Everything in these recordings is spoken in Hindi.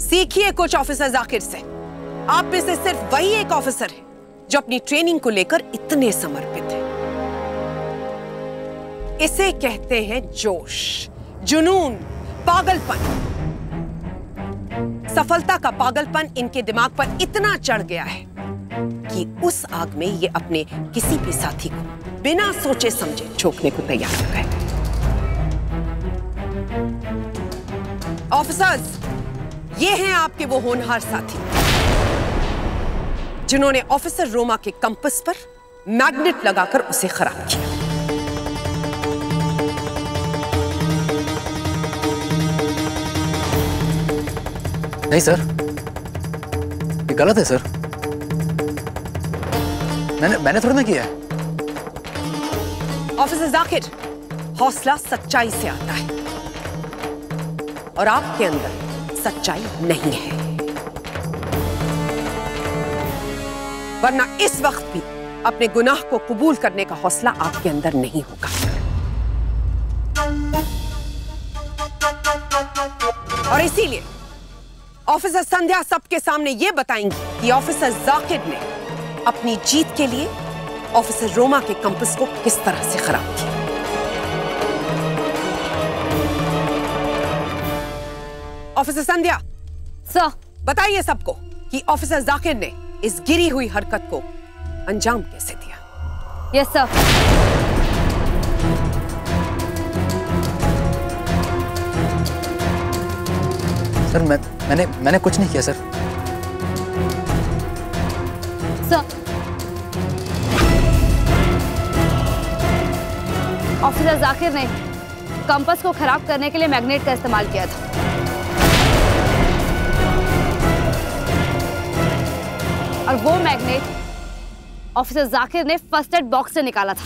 सीखिए कुछ ऑफिसर जाकिर से। आप में से सिर्फ़ वही एक ऑफिसर है, जो अपनी ट्रेनिंग को लेकर इतने समर्पित है। इसे कहते हैं जोश, जुनून, पागलपन। सफलता का पागलपन इनके दिमाग पर इतना चढ़ गया है कि उस आग में ये अपने किसी भी साथी को बिना सोचे समझे झोंकने को तैयार हो। गए ऑफिसर्स ये हैं आपके वो होनहार साथी जिन्होंने ऑफिसर रोमा के कंपस पर मैग्नेट लगाकर उसे खराब किया। नहीं सर। ये गलत है सर। मैंने मैंने थोड़ा ना किया है। ऑफिसर जाकिर हौसला सच्चाई से आता है। और आपके अंदर सच्चाई नहीं है। वरना इस वक्त भी अपने गुनाह को कबूल करने का हौसला आपके अंदर नहीं होगा। और इसीलिए ऑफिसर संध्या सबके सामने यह बताएँगी कि ऑफिसर जाकिर ने अपनी जीत के लिए ऑफिसर रोमा के कंपस को किस तरह से खराब किया। ऑफिसर संध्या सर बताइए सबको कि ऑफिसर जाकिर ने इस गिरी हुई हरकत को अंजाम कैसे दिया? यस सर सर मैं मैंने मैंने कुछ नहीं किया सर सर ऑफिसर जाकिर ने कंपस को खराब करने के लिए मैग्नेट का इस्तेमाल किया था। और वो मैग्नेट ऑफिसर जाकिर ने फ़र्स्ट एड बॉक्स से निकाला था।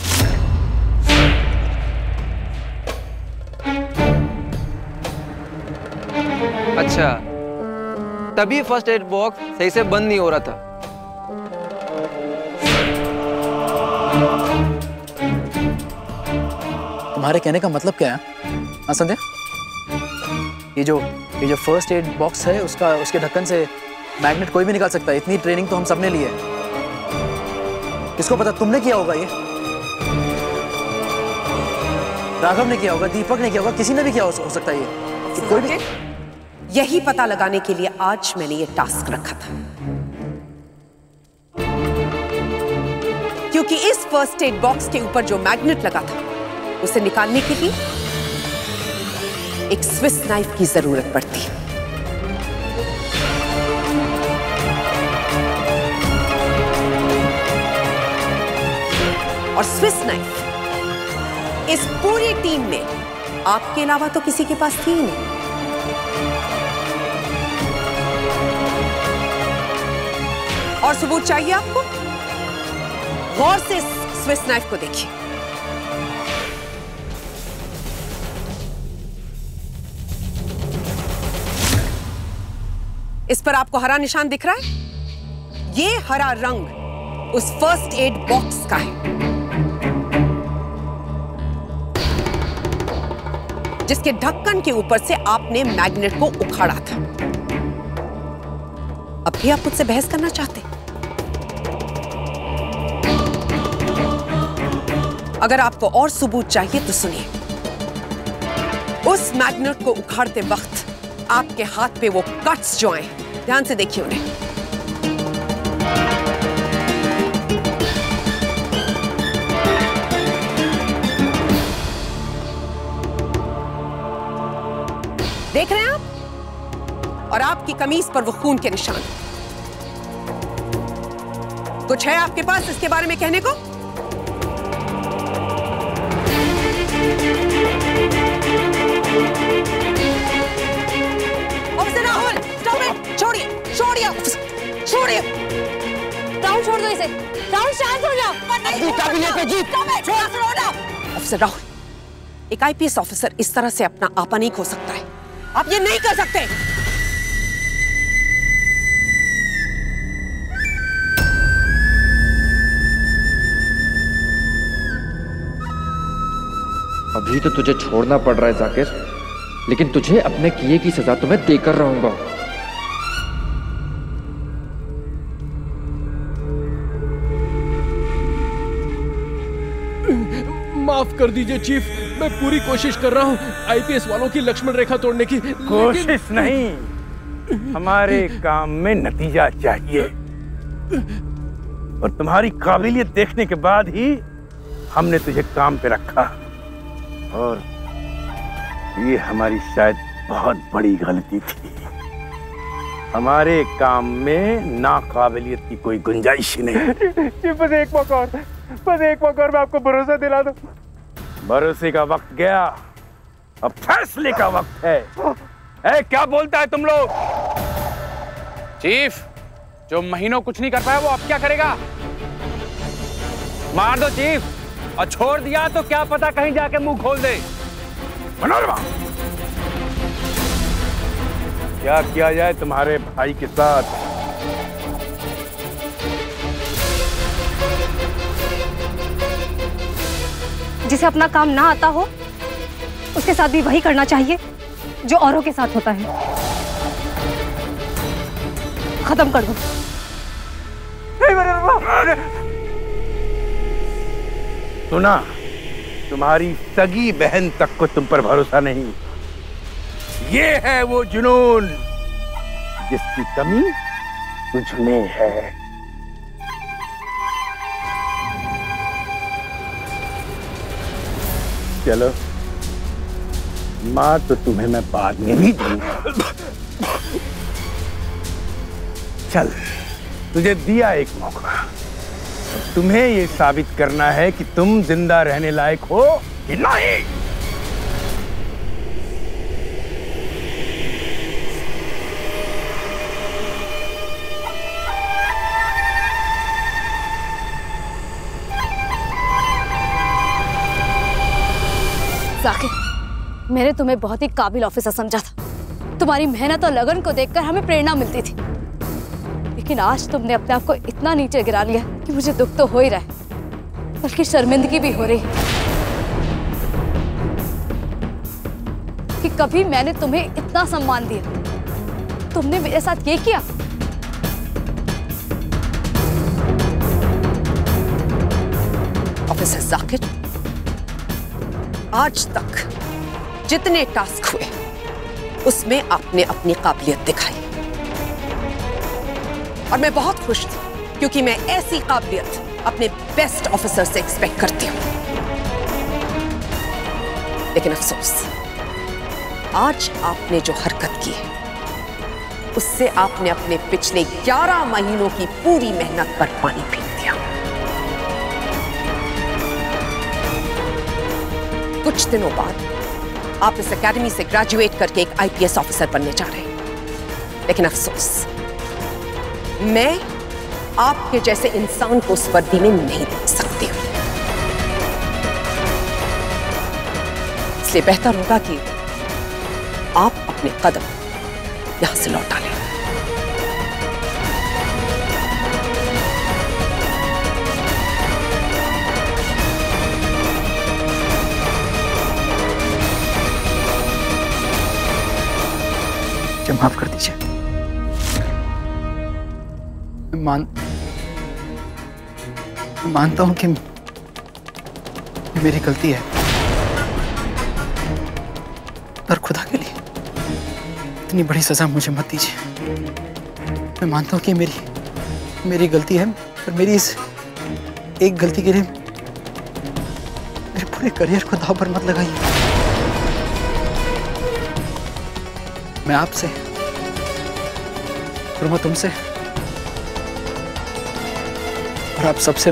अच्छा। तभी फ़र्स्ट एड बॉक्स सही से बंद नहीं हो रहा था। तुम्हारे कहने का मतलब क्या है? हाँ संध्या? ये जो ये जो फ़र्स्ट एड बॉक्स है उसका उसके ढक्कन से मैग्नेट कोई भी निकाल सकता है। इतनी ट्रेनिंग तो हम सबने ली है। किसको पता तुमने किया होगा ये? राघव ने किया होगा दीपक ने किया होगा किसी ने भी किया हो, हो सकता है ये। कि कोई भी यही पता लगाने के लिए आज मैंने ये टास्क रखा था। क्योंकि इस फ़र्स्ट एड बॉक्स के ऊपर जो मैग्नेट लगा था उसे निकालने के लिए एक स्विस नाइफ की ज़रूरत पड़ती। और स्विस नाइफ इस पूरी टीम में आपके अलावा तो किसी के पास थी नहीं। और सबूत चाहिए आपको? गौर से स्विस नाइफ को देखिए। इस पर आपको हरा निशान दिख रहा है? ये हरा रंग उस फ़र्स्ट एड बॉक्स का है। जिसके ढक्कन के ऊपर से आपने मैग्नेट को उखाड़ा था। अब भी आप मुझसे बहस करना चाहते अगर आपको और सबूत चाहिए तो सुनिए। उस मैग्नेट को उखाड़ते वक्त आपके हाथ पे वो कट्स जो आए ध्यान से देखिए उन्हें। देख रहे हैं आप? और आपकी कमीज पर वो खून के निशान। कुछ है आपके पास इसके बारे में कहने को? ऑफिसर राहुल छोड़िए छोड़िए ऑफिसर, छोड़िए। राहुल छोड़ दो इसे। राहुल शांत हो जाओ। ऑफिसर राहुल एक आईपीएस ऑफिसर इस तरह से अपना आपा नहीं खो सकता। है आप ये नहीं कर सकते अभी तो तुझे छोड़ना पड़ रहा है, जाकिर लेकिन तुझे अपने किए की सजा तो मैं देकर रहूँगा Mm-hmm. माफ़ कर दीजिए चीफ। मैं पूरी कोशिश कर रहा हूँ आईपीएस वालों की लक्ष्मण रेखा तोड़ने की। लेकिन- कोशिश नहीं। हमारे काम में नतीजा चाहिए। और तुम्हारी काबिलियत देखने के बाद ही हमने तुझे काम पे रखा। और ये हमारी शायद बहुत बड़ी गलती थी। हमारे काम में नाकाबिलियत की कोई गुंजाइश ही नहीं। बस एक मौका और। बस एक मौका और मैं आपको भरोसा दिला दूँ। भरोसे का वक्त गया। अब फैसले का वक्त है। ए, क्या बोलता है तुम लोग? चीफ जो महीनों कुछ नहीं कर पाया वो अब क्या करेगा? मार दो चीफ। और छोड़ दिया तो क्या पता कहीं जाके मुँह खोल दे। मनोरमा! क्या किया जाए तुम्हारे भाई के साथ? जिसे अपना काम ना आता हो, उसके साथ भी वही करना चाहिए जो औरों के साथ होता है। खत्म कर दो। सुना, तुम्हारी सगी बहन तक को तुम पर भरोसा नहीं। ये है वो जुनून जिसकी कमी तुझ में है। चलो। माँ तो तुम्हें मैं बाद में भी दूँगा। चल, तुझे दिया एक मौका। तुम्हें ये साबित करना है कि तुम ज़िंदा रहने लायक हो कि नहीं। जाकिर, मैंने तुम्हें बहुत ही काबिल ऑफिसर समझा था। तुम्हारी मेहनत और लगन को देखकर हमें प्रेरणा मिलती थी। लेकिन आज तुमने अपने आप को इतना नीचे गिरा लिया कि मुझे दुख तो हो ही रहा है, बल्कि शर्मिंदगी भी हो रही है कि कभी मैंने तुम्हें इतना सम्मान दिया। तुमने मेरे साथ ये किया? ऑफिसर जाकिर आज तक जितने टास्क हुए, उसमें आपने अपनी काबिलियत दिखाई। और मैं बहुत खुश थी, क्योंकि मैं ऐसी काबिलियत अपने बेस्ट ऑफिसर से एक्सपेक्ट करती हूँ। लेकिन अफसोस, आज आपने जो हरकत की है उससे आपने अपने पिछले 11 महीनों की पूरी मेहनत पर पानी फेंक कुछ दिनों बाद आप इस एकेडमी से ग्रेजुएट करके एक आईपीएस ऑफिसर बनने जा रहे हैं। लेकिन अफसोस, मैं आपके जैसे इंसान को उस वर्दी में नहीं देख सकती हूँ। इसलिए बेहतर होगा कि आप अपने कदम यहाँ से लौटा लें। माफ़ कर दीजिए। मान, मानता हूँ कि मेरी गलती है। पर खुदा के लिए इतनी बड़ी सजा मुझे मत दीजिए। मैं मानता हूँ कि मेरी मेरी गलती है पर मेरी इस एक गलती के लिए मेरे पूरे करियर को दाव पर मत लगाइए। मैं आपसे और मैं तुमसे। और आप सबसे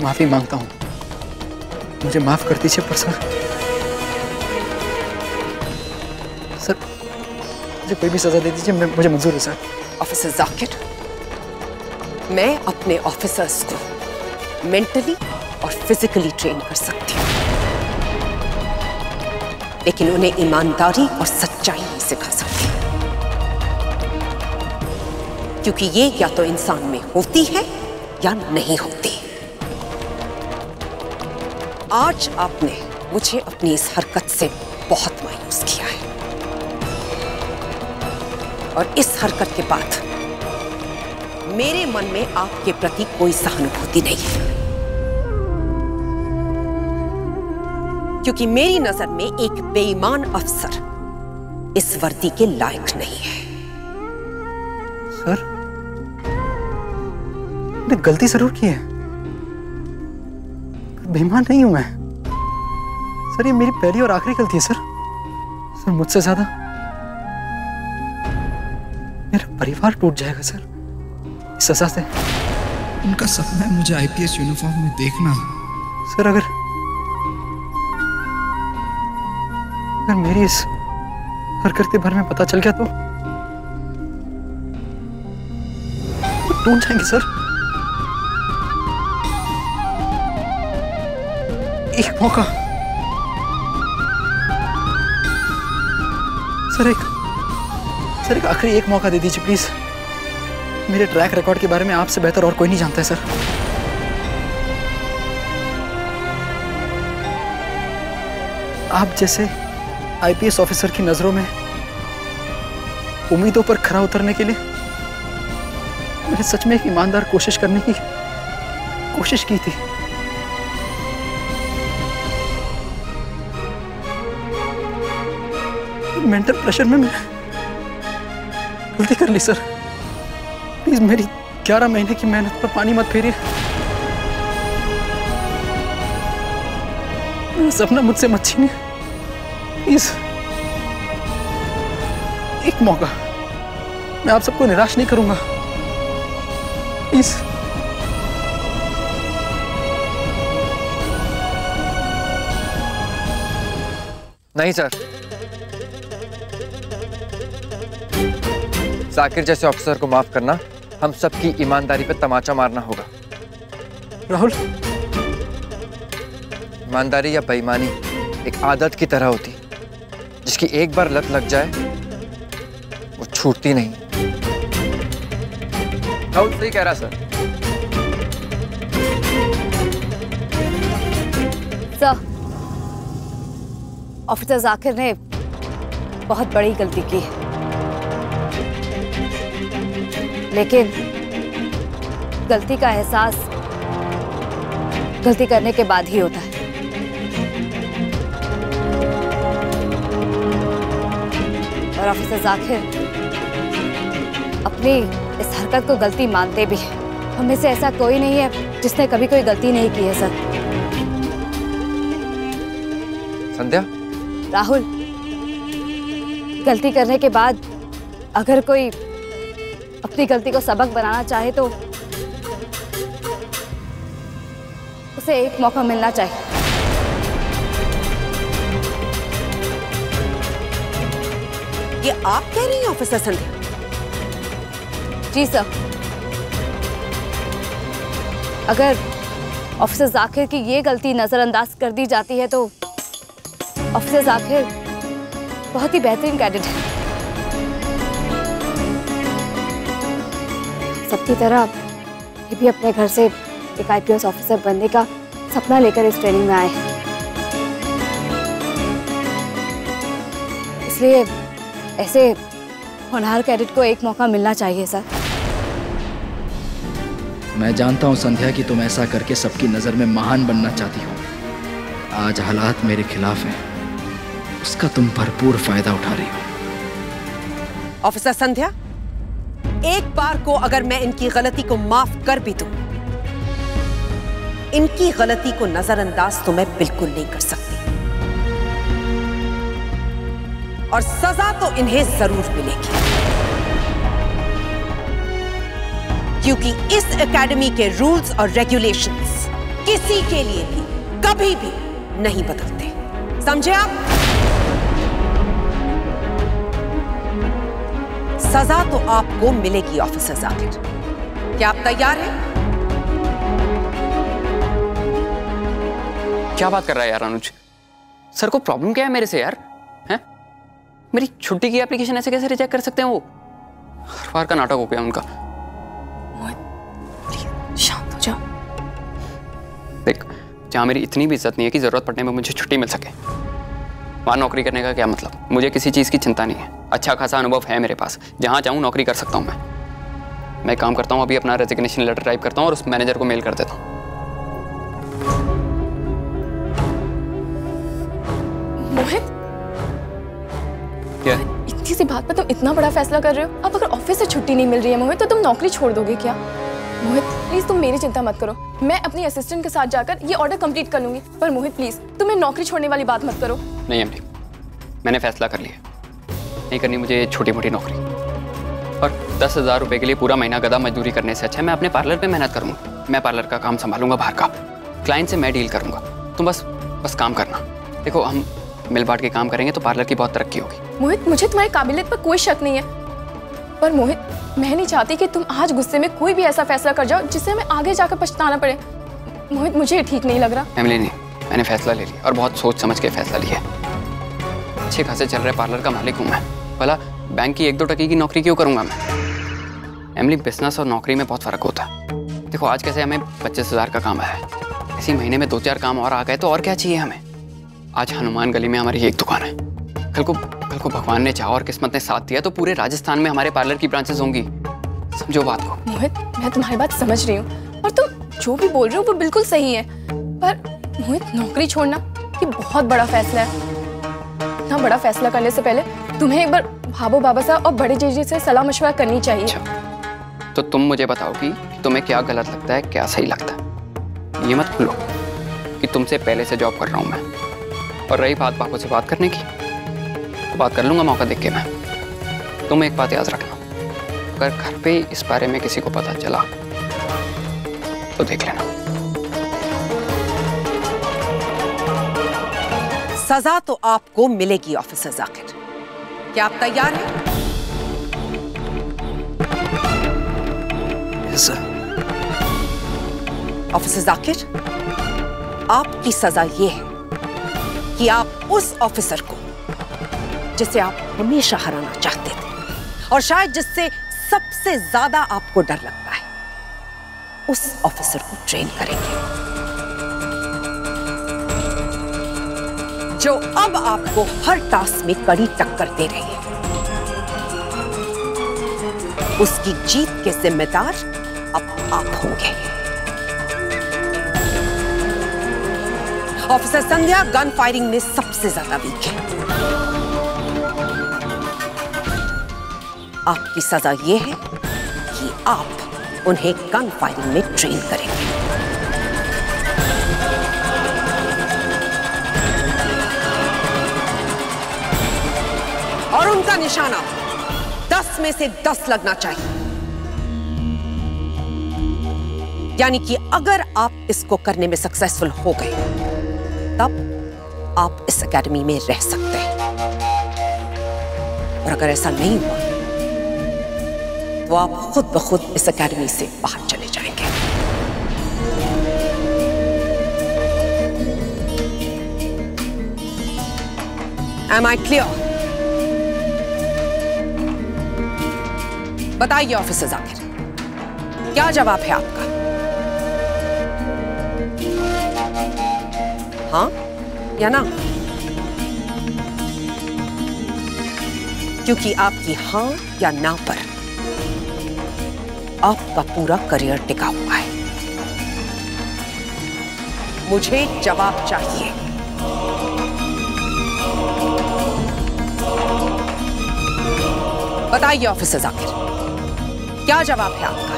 माफ़ी माँगता हूँ। मुझे माफ़ कर दीजिए, पर सर सर, मुझे कोई भी सजा दे दीजिए मुझे मंजूर है, सर। ऑफिसर जाकिर मैं अपने ऑफिसर्स को मेंटली और फिजिकली ट्रेन कर सकती हूँ। लेकिन उन्हें ईमानदारी और सच्चाई नहीं सिखा सकती क्योंकि ये या तो इंसान में होती है या नहीं होती। आज आपने मुझे अपनी इस हरकत से बहुत मायूस किया है। और इस हरकत के बाद मेरे मन में आपके प्रति कोई सहानुभूति नहीं है। क्योंकि मेरी नज़र में एक बेईमान अफसर इस वर्दी के लायक नहीं है। सर? मैंने गलती ज़रूर की है। बेईमान नहीं हूँ मैं। सर ये मेरी पहली और आखिरी गलती है सर। सर मुझसे ज़्यादा मेरा परिवार टूट जाएगा सर। इस सजा से। उनका सपना है मुझे आईपीएस यूनिफॉर्म में देखना। सर अगर अगर मेरी इस हरकत के बारे में पता चल गया तो? टूट जाएँगे सर एक मौका सर एक सर एक आखिरी एक मौका दे दीजिए प्लीज़ मेरे ट्रैक रिकॉर्ड के बारे में आपसे बेहतर और कोई नहीं जानता है सर आप जैसे आईपीएस ऑफिसर की नज़रों में उम्मीदों पर खरा उतरने के लिए मैंने सच में एक ईमानदार कोशिश करने की कोशिश की थी। मेंटल प्रेशर में मैं गलती कर ली सर प्लीज़ मेरी ग्यारह महीने की मेहनत पर पानी मत फेरिए। सपना मुझसे मत छीनिए। प्लीज़ एक मौका। मैं आप सबको निराश नहीं करूँगा। प्लीज़ नहीं सर। जाकिर जैसे ऑफिसर को माफ़ करना हम सबकी ईमानदारी पे तमाचा मारना होगा। राहुल। ईमानदारी या बेईमानी एक आदत की तरह होती जिसकी एक बार लत लग जाए वो छूटती नहीं। राहुल सही कह रहा, सर। सर, ऑफिसर जाकिर ने बहुत बड़ी गलती की। है लेकिन गलती का एहसास गलती करने के बाद ही होता है। और ऑफिसर जाकिर अपनी हरकत को गलती मानते भी हैं। हम में से ऐसा कोई नहीं है जिसने कभी कोई गलती नहीं की है सर। संध्या? राहुल गलती करने के बाद अगर कोई अपनी गलती को सबक बनाना चाहे तो उसे एक मौका मिलना चाहिए। ये आप कह रही हैं ऑफिसर संध्या? जी सर अगर ऑफिसर जाकिर की ये गलती नजरअंदाज कर दी जाती है तो ऑफिसर जाकिर बहुत ही बेहतरीन कैडेट है। सबकी तरह ये भी अपने घर से एक आईपीएस ऑफिसर बनने का सपना लेकर इस ट्रेनिंग में आए हैं। इसलिए ऐसे होनहार कैडेट को एक मौका मिलना चाहिए सर मैं जानता हूँ संध्या कि तुम ऐसा करके सबकी नज़र में महान बनना चाहती हो। आज हालात मेरे खिलाफ हैं। उसका तुम भरपूर फ़ायदा उठा रही हो। ऑफिसर संध्या, एक बार को अगर मैं इनकी गलती को माफ़ कर भी दूँ, इनकी गलती को नजरअंदाज तो मैं बिल्कुल नहीं कर सकती। और सजा तो इन्हें ज़रूर मिलेगी। क्योंकि इस एकेडमी के रूल्स और रेगुलेशंस किसी के लिए भी कभी भी नहीं बदलते। समझे आप? सजा तो आपको मिलेगी ऑफिसर जाकिर। क्या आप तैयार हैं? क्या बात कर रहा है यार, अनुज? सर को प्रॉब्लम क्या है मेरे से यार? हैं? मेरी छुट्टी की एप्लीकेशन ऐसे कैसे रिजेक्ट कर सकते हैं वो? हर बार का नाटक हो गया उनका। जहाँ मेरी इतनी भी इज़्ज़त नहीं है कि ज़रूरत पड़ने में मुझे छुट्टी मिल सके। वहाँ नौकरी करने का क्या मतलब? मुझे किसी चीज़ की चिंता नहीं है। अच्छा खासा अनुभव है मेरे पास। जहाँ चाहूँ नौकरी कर सकता हूँ मैं। मैं काम करता हूँ अभी अपना रेजिग्नेशन लेटर टाइप करता हूँ और उस मैनेजर को मेल कर देता हूँ। मोहित? क्या? इतनी सी बात पर तुम इतना बड़ा फैसला कर रहे हो। अब अगर ऑफ़िस से छुट्टी नहीं मिल रही है मोहित तो तुम नौकरी छोड़ दोगे क्या? मोहित प्लीज़ तुम मेरी चिंता मत करो। मैं अपनी असिस्टेंट के साथ जाकर ये ऑर्डर कंप्लीट कर लूँगी। पर मोहित प्लीज़ तुम्हें नौकरी छोड़ने वाली बात मत करो। नहीं एमडी मैंने फैसला कर लिया नहीं करनी मुझे छोटी मोटी नौकरी। और दस हज़ार रुपए के लिए पूरा महीना गदा मजदूरी करने से अच्छा मैं अपने पार्लर पे मेहनत करूँगा। मैं पार्लर का काम संभालूँगा बाहर का। क्लाइंट से मैं डील करूँगा। तुम बस बस काम करना। देखो हम मिल बांट के काम करेंगे तो पार्लर की बहुत तरक्की होगी। मोहित मुझे तुम्हारी काबिलियत पर कोई शक नहीं है। पर मोहित, मैं नहीं चाहती कि तुम आज गुस्से में कोई भी ऐसा फैसला कर जाओ जिससे हमें आगे जाकर पछताना पड़े। मोहित, मुझे ठीक नहीं लग रहा। एमली नहीं, मैंने फैसला ले लिया और बहुत सोच समझ के फैसला लिया। अच्छे खासे चल रहे पार्लर का मालिक हूँ मैं। भला बैंक की एक दो टकी की नौकरी क्यों करूँगा मैं? एमली बिज़नेस और नौकरी में बहुत फ़र्क होता। है देखो, आज कैसे हमें पच्चीस हज़ार का काम है इसी महीने में दो चार काम और आ गए तो और क्या चाहिए हमें? आज हनुमान गली में हमारी एक दुकान है। कल को को भगवान ने चाहा और किस्मत ने साथ दिया तो पूरे राजस्थान में हमारे पार्लर की ब्रांचेस होंगी। समझो बात को। मोहित मैं तुम्हारी बात समझ रही हूँ और तुम जो भी बोल रहे हो वो बिल्कुल सही है। पर मोहित नौकरी छोड़ना ये बहुत बड़ा फैसला है। इतना बड़ा फैसला करने से पहले तुम्हें एक बार भाबो बाबा साहब और बड़े जीजी से सलाह मशवरा करनी चाहिए। तो तुम मुझे बताओ कि तुम्हें क्या गलत लगता है क्या सही लगता है? ये मत भूलो कि तुमसे पहले से जॉब कर रहा हूँ मैं। और रही बात पापा से बात करने की? बात कर लूँगा मौका देख के मैं। तुम एक बात याद रखना। अगर घर पे इस बारे में किसी को पता चला तो देख लेना। सजा तो आपको मिलेगी ऑफिसर जाकिर। क्या आप तैयार हैं? ऑफिसर जाकिर आपकी सजा यह है कि आप उस ऑफिसर को जिसे आप हमेशा हराना चाहते थे। और शायद जिससे सबसे ज़्यादा आपको डर लगता है, उस ऑफिसर को ट्रेन करेंगे। जो अब आपको हर टास्क में कड़ी टक्कर दे रही है। उसकी जीत के जिम्मेदार अब आप होंगे। ऑफिसर संध्या गन फायरिंग में सबसे ज़्यादा वीक है। आपकी सजा यह है कि आप उन्हें गन फायरिंग में ट्रेन करेंगे और उनका निशाना दस में से दस लगना चाहिए। यानी कि अगर आप इसको करने में सक्सेसफुल हो गए, तब आप इस एकेडमी में रह सकते हैं। और अगर ऐसा नहीं हुआ तो आप खुद ब खुद इस अकेडमी से बाहर चले जाएँगे। एम आई क्लियर बताइए ऑफिसर आखिर। क्या जवाब है आपका? हाँ? या ना? क्योंकि आपकी हाँ या ना पर आपका पूरा करियर टिका हुआ है। मुझे जवाब चाहिए। बताइए ऑफिसर जाकिर, क्या जवाब है आपका?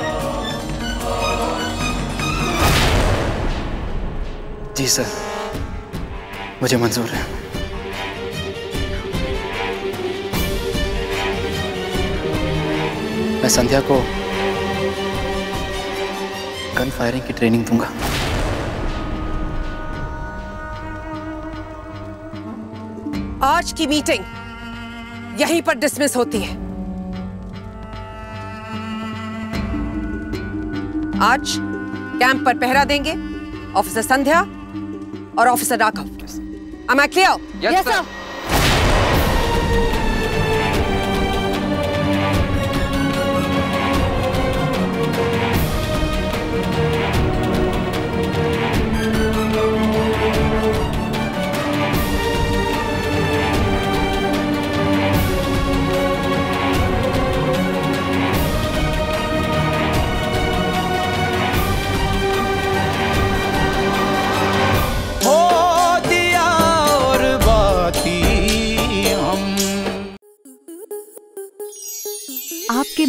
जी सर, मुझे मंजूर है। मैं संध्या को गन फायरिंग की ट्रेनिंग दूँगा। आज की मीटिंग यहीं पर डिसमिस होती है। आज कैंप पर पहरा देंगे ऑफिसर संध्या और officer Raghav. Am I clear? Yes,